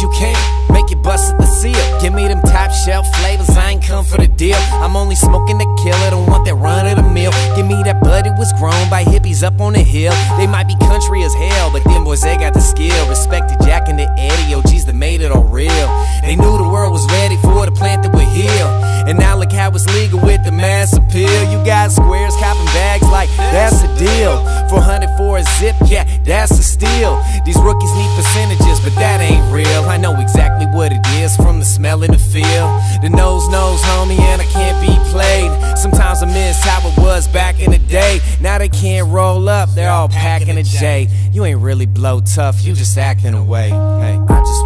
you can. Make it bust at the seal. Give me them top shelf flavors, I ain't come for the deal. I'm only smoking the killer, don't want that run of the mill. Give me that bud, it was grown by hippies up on the hill. They might be country as hell, but them boys, they got the skill. Respected Jack and the Eddie, OGs that made it all real. They knew the world was ready for the plant that would heal. And now look how it's legal with the mass appeal. You got squares copping bags like that's a deal. 400 for a zip, yeah, that's a steal. These rookies need percentages, but that ain't real. I know exactly what it is from the smell in the feel. The nose knows, homie, and I can't be played. Sometimes I miss how it was back in the day. Now they can't roll up, they're all packing a J. You ain't really blow tough, you just acting away. Hey, I just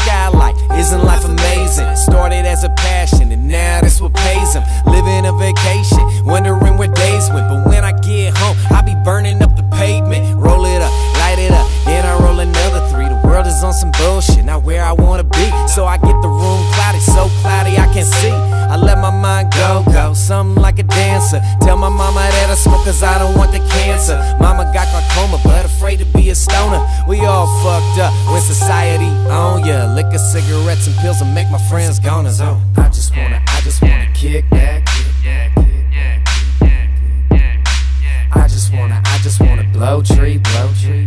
skylight. Isn't life amazing? Started as a passion, and now that's what pays him. Living a vacation, wondering where days went. But when I get home, I be burning up the pavement. Roll it up, light it up, then I roll another three. The world is on some bullshit, not where I wanna be. So I get the room cloudy, so cloudy I can see. I let my mind go, go, something like a dancer. Tell my mama that I smoke cause I don't want the cancer. Mama got glaucoma, but afraid to be a stoner. We all fucked up when society on ya. Liquor, cigarettes, and pills will make my friends goners. Oh, I just wanna, I just wanna kick back. I just wanna, I just wanna blow tree, blow tree,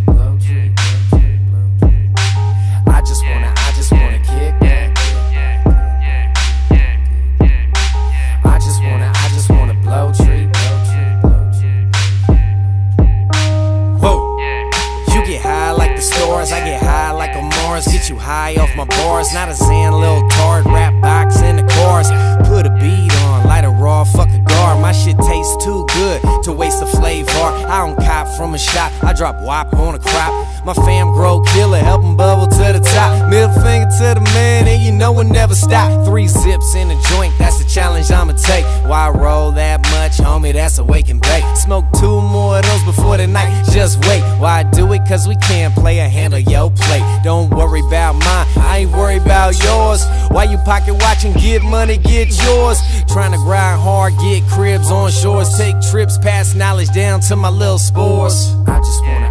a Mars. Get you high off my bars, not a Zan little tart. Rap box in the cars, put a beat on, light a raw, fuck a guard. My shit tastes too good to waste the flavor. I don't cop from a shop, I drop wop on a crop. My fam grow killer, help 'em bubble to the top. Middle finger to the man, and you know it never stop. Three zips in a joint, that's the challenge I'ma take. Why roll that much, homie? That's a wake and bake. Smoke two more of those before the night, just wait. Why do it? Cause we can't play a hand of your plate. Don't worry about mine, I ain't worried about yours. Why you pocket watching? Get money, get yours. Trying to grind hard, get cribs on shores. Take trips, pass knowledge down to my little spores. I just wanna